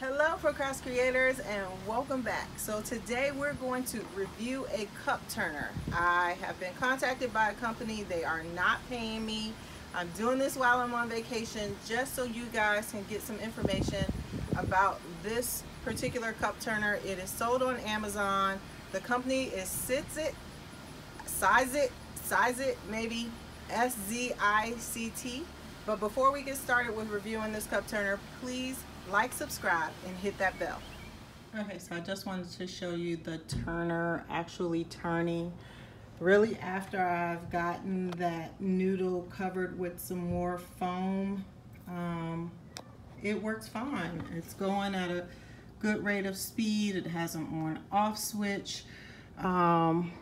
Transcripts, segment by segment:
Hello Procrast creators and welcome back. So today we're going to review a cup turner. I have been contacted by a company. They are not paying me. I'm doing this while I'm on vacation just so you guys can get some information about this particular cup turner. It is sold on Amazon. The company is Sizict, Size It, Size It maybe, S-Z-I-C-T. But before we get started with reviewing this cup turner, please like, subscribe, and hit that bell. Okay, so I just wanted to show you the turner actually turning. Really after I've gotten that noodle covered with some more foam, um, it works fine. It's going at a good rate of speed. It has an on off switch. Um,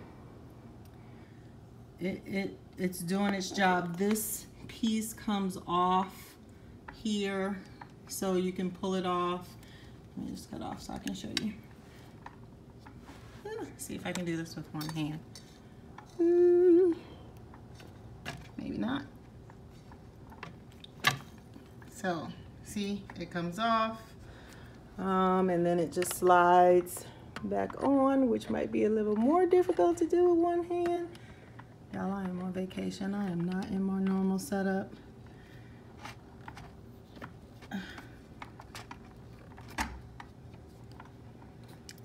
it, it, it's doing its job. This piece comes off here so you can pull it off. Let me just cut off so I can show you. See if I can do this with one hand. Hmm. Maybe not. So, see, it comes off. Um, and then it just slides back on, which might be a little more difficult to do with one hand. Y'all, I am on vacation. I am not in my normal setup.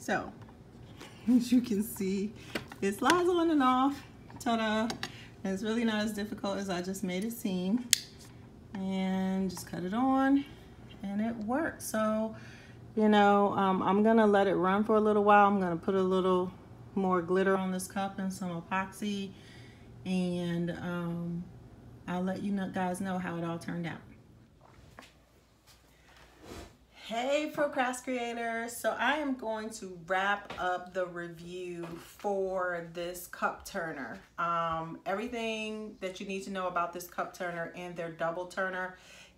So, as you can see, it slides on and off. Ta-da! It's really not as difficult as I just made it seem. And just cut it on and it works. So, you know, um, I'm gonna let it run for a little while. I'm gonna put a little more glitter on this cup and some epoxy and um, I'll let you guys know how it all turned out. Hey Procrast creators, so I am going to wrap up the review for this cup turner. Um, everything that you need to know about this cup turner and their double turner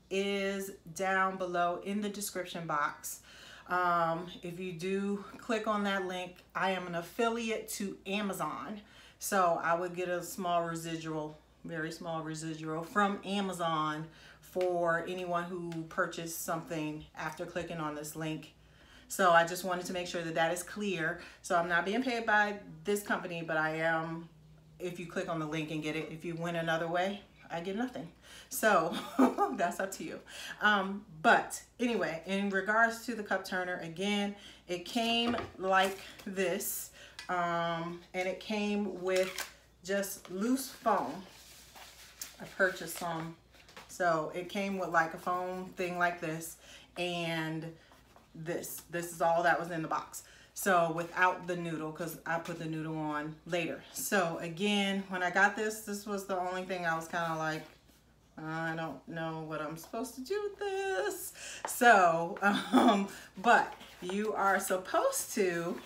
is down below in the description box. Um, if you do click on that link, I am an affiliate to Amazon. So I would get a small residual, very small residual from Amazon for anyone who purchased something after clicking on this link. So I just wanted to make sure that that is clear. So I'm not being paid by this company, but I am, if you click on the link and get it, if you win another way, I get nothing. So that's up to you. Um, but anyway, in regards to the cup turner, again, it came like this. Um, and it came with just loose foam. I purchased some so it came with like a foam thing like this and this. This is all that was in the box. So without the noodle, because I put the noodle on later. So again, when I got this, this was the only thing I was kind of like, I don't know what I'm supposed to do with this. So, um, but you are supposed to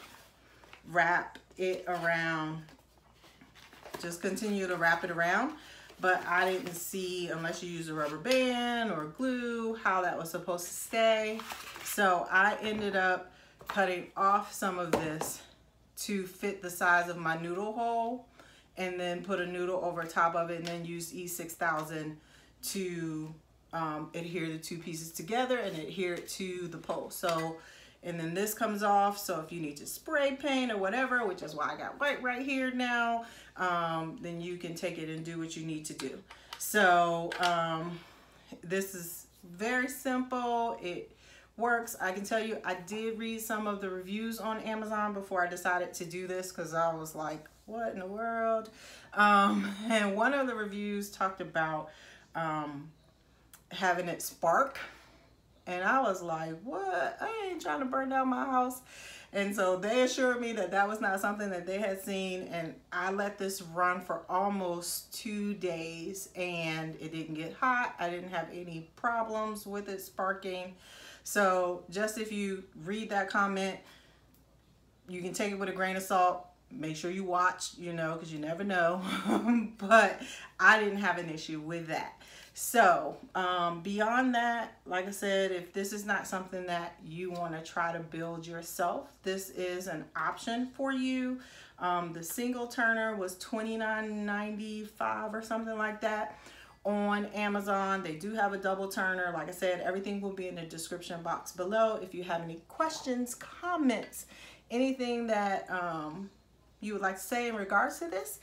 wrap it around, just continue to wrap it around but I didn't see, unless you use a rubber band or glue, how that was supposed to stay. So I ended up cutting off some of this to fit the size of my noodle hole and then put a noodle over top of it and then use E6000 to um, adhere the two pieces together and adhere it to the pole. So, and then this comes off. So if you need to spray paint or whatever, which is why I got white right here now, um, then you can take it and do what you need to do. So um, this is very simple. It works. I can tell you, I did read some of the reviews on Amazon before I decided to do this because I was like, what in the world? Um, and one of the reviews talked about um, having it spark. And I was like, what? I ain't trying to burn down my house. And so they assured me that that was not something that they had seen. And I let this run for almost two days and it didn't get hot. I didn't have any problems with it sparking. So just if you read that comment, you can take it with a grain of salt. Make sure you watch, you know, because you never know. but I didn't have an issue with that. So um, beyond that, like I said, if this is not something that you want to try to build yourself, this is an option for you. Um, the single turner was $29.95 or something like that. on Amazon. They do have a double turner. Like I said, everything will be in the description box below. If you have any questions, comments, anything that um, you would like to say in regards to this,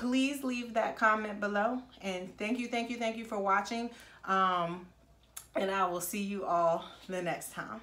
please leave that comment below. And thank you, thank you, thank you for watching. Um, and I will see you all the next time.